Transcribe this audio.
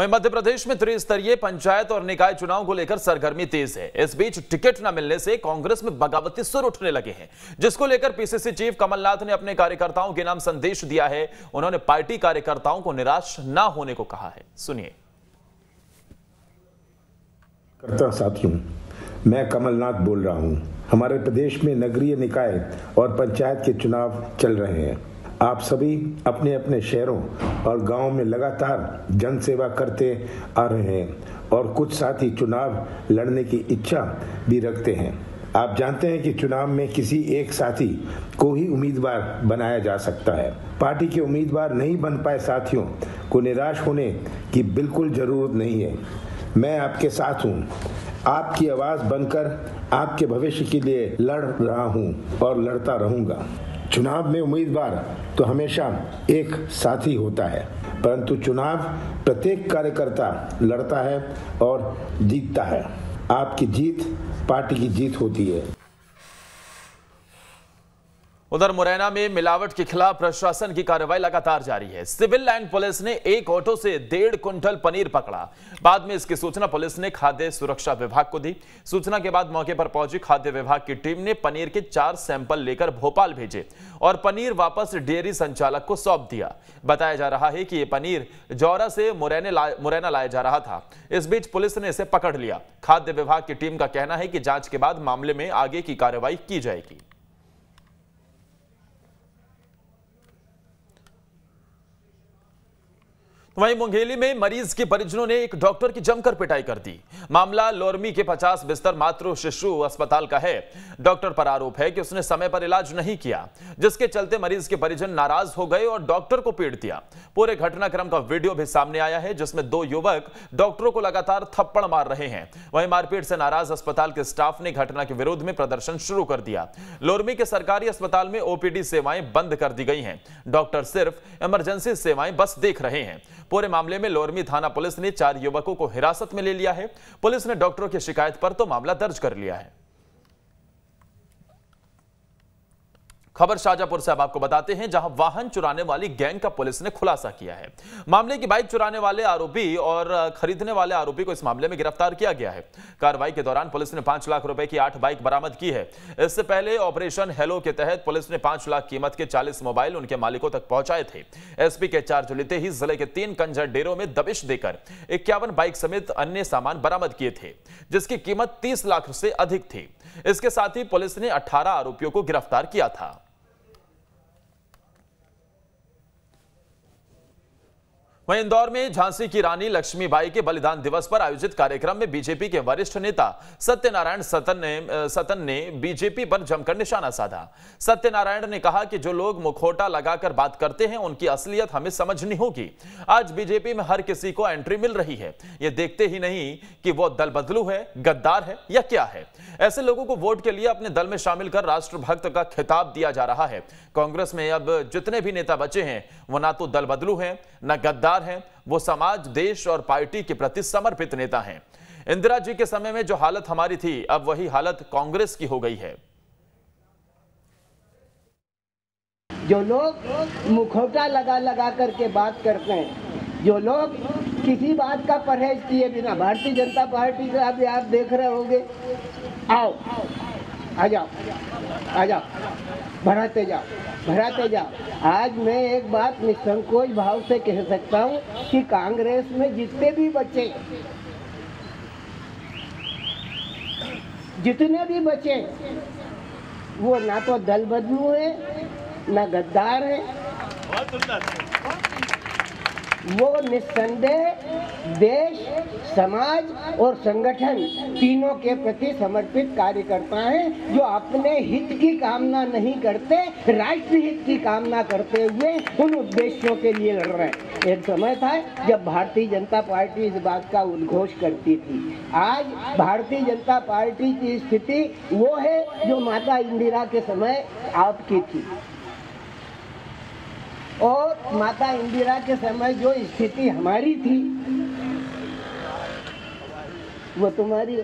वहीं मध्य प्रदेश में त्रिस्तरीय पंचायत और निकाय चुनाव को लेकर सरगर्मी तेज है। इस बीच टिकट न मिलने से कांग्रेस में बगावती सुर उठने लगे हैं, जिसको लेकर पीसीसी चीफ कमलनाथ ने अपने कार्यकर्ताओं के नाम संदेश दिया है। उन्होंने पार्टी कार्यकर्ताओं को निराश न होने को कहा है। सुनिए। साथियों, मैं कमलनाथ बोल रहा हूँ। हमारे प्रदेश में नगरीय निकाय और पंचायत के चुनाव चल रहे हैं। आप सभी अपने अपने शहरों और गाँवों में लगातार जन सेवा करते आ रहे हैं और कुछ साथी चुनाव लड़ने की इच्छा भी रखते हैं। आप जानते हैं कि चुनाव में किसी एक साथी को ही उम्मीदवार बनाया जा सकता है। पार्टी के उम्मीदवार नहीं बन पाए साथियों को निराश होने की बिल्कुल ज़रूरत नहीं है। मैं आपके साथ हूँ। आपकी आवाज़ बनकर आपके भविष्य के लिए लड़ रहा हूँ और लड़ता रहूँगा। चुनाव में उम्मीदवार तो हमेशा एक साथी होता है, परंतु चुनाव प्रत्येक कार्यकर्ता लड़ता है और जीतता है। आपकी जीत पार्टी की जीत होती है। उधर मुरैना में मिलावट के खिलाफ प्रशासन की कार्रवाई लगातार जारी है। सिविल लाइन पुलिस ने एक ऑटो से डेढ़ कुंटल पनीर पकड़ा। बाद में इसकी सूचना पुलिस ने खाद्य सुरक्षा विभाग को दी। सूचना के बाद मौके पर पहुँची खाद्य विभाग की टीम ने पनीर के चार सैंपल लेकर भोपाल भेजे और पनीर वापस डेयरी संचालक को सौंप दिया। बताया जा रहा है कि ये पनीर जौरा से मुरैने ला, मुरैना लाया जा रहा था। इस बीच पुलिस ने इसे पकड़ लिया। खाद्य विभाग की टीम का कहना है कि जाँच के बाद मामले में आगे की कार्रवाई की जाएगी। वहीं मुंगेली में मरीज़ के परिजनों ने एक डॉक्टर की जमकर पिटाई कर दी। मामला लोरमी के 50 बिस्तर मातृ शिशु अस्पताल का है। डॉक्टर पर आरोप है कि उसने समय पर इलाज नहीं किया, जिसके चलते मरीज़ के परिजन नाराज़ हो गए और डॉक्टर को पीट दिया। पूरे घटनाक्रम का वीडियो भी सामने आया है, जिसमें दो युवक डॉक्टरों को लगातार थप्पड़ मार रहे हैं। वहीं मारपीट से नाराज़ अस्पताल के स्टाफ ने घटना के विरोध में प्रदर्शन शुरू कर दिया। लोरमी के सरकारी अस्पताल में ओपीडी सेवाएँ बंद कर दी गई हैं। डॉक्टर सिर्फ़ इमरजेंसी सेवाएँ बस देख रहे हैं। पूरे मामले में लोरमी थाना पुलिस ने चार युवकों को हिरासत में ले लिया है। पुलिस ने डॉक्टरों की शिकायत पर तो मामला दर्ज कर लिया है। खबर शाजापुर से अब आपको बताते हैं, जहाँ वाहन चुराने वाली गैंग का पुलिस ने खुलासा किया है। मामले की बाइक चुराने वाले आरोपी और खरीदने वाले आरोपी को इस मामले में गिरफ़्तार किया गया है। कार्रवाई के दौरान पुलिस ने पाँच लाख रुपए की आठ बाइक बरामद की है। इससे पहले ऑपरेशन हेलो के तहत पुलिस ने पाँच लाख कीमत के चालीस मोबाइल उनके मालिकों तक पहुँचाए थे। एसपी के चार्ज लेते ही ज़िले के तीन कंजर डेरों में दबिश देकर इक्यावन बाइक समेत अन्य सामान बरामद किए थे, जिसकी कीमत तीस लाख से अधिक थी। इसके साथ ही पुलिस ने अठारह आरोपियों को गिरफ़्तार किया था। वहीं इंदौर में झांसी की रानी लक्ष्मीबाई के बलिदान दिवस पर आयोजित कार्यक्रम में बीजेपी के वरिष्ठ नेता सत्यनारायण सतन ने सतन ने बीजेपी पर जमकर निशाना साधा। सत्यनारायण ने कहा कि जो लोग मुखोटा लगाकर बात करते हैं, उनकी असलियत हमें समझनी होगी। आज बीजेपी में हर किसी को एंट्री मिल रही है। ये देखते ही नहीं कि वो दल बदलू है, गद्दार है या क्या है। ऐसे लोगों को वोट के लिए अपने दल में शामिल कर राष्ट्रभक्त का खिताब दिया जा रहा है। कांग्रेस में अब जितने भी नेता बचे हैं, वो ना तो दल बदलू है, न गद्दार हैं, वो समाज, देश और पार्टी के प्रति समर्पित नेता हैं। इंदिरा जी के समय में जो हालत हमारी थी, अब वही हालत कांग्रेस की हो गई है। जो लोग मुखौटा लगा लगा करके बात करते हैं, जो लोग किसी बात का परहेज किए बिना, भारतीय जनता पार्टी का अभी आप देख रहे होंगे। आओ। आ जाओ आ जाओ। बढ़ाते जाओ बढ़ाते जाओ। आज मैं एक बात निसंकोच भाव से कह सकता हूँ कि कांग्रेस में जितने भी बच्चे जितने भी बच्चे वो ना तो दल बदलू है, ना गद्दार है। वो निस्संदेह देश, समाज और संगठन तीनों के प्रति समर्पित कार्यकर्ता हैं, जो अपने हित की कामना नहीं करते, राष्ट्र हित की कामना करते हुए उन उद्देश्यों के लिए लड़ रहे हैं। एक समय था जब भारतीय जनता पार्टी इस बात का उद्घोष करती थी। आज भारतीय जनता पार्टी की स्थिति वो है जो माता इंदिरा के समय आपकी थी। और माता इंदिरा के समय जो स्थिति हमारी थी वो तुम्हारी